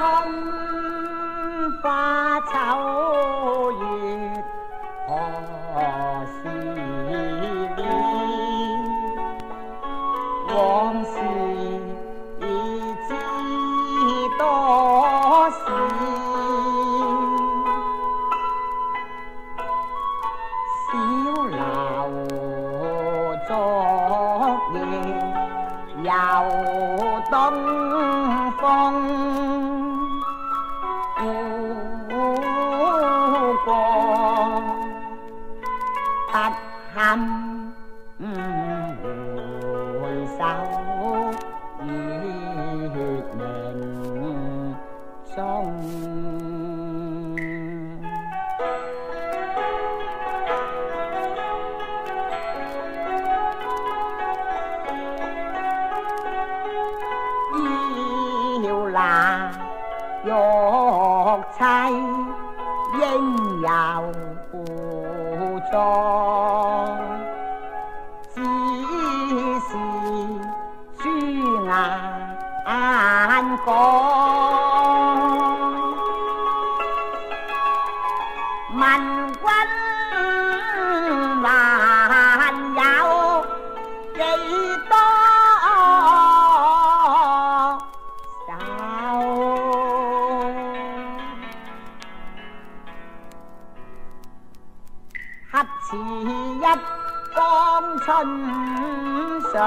春花秋月何時了？往事已知多少？又东风。tát ham hồi ừ, sao? Hết đèn sông yêu là giọt sai dân giàu của cho. Chỉ xì suy ngà an có. Mạnh 恰似一江春水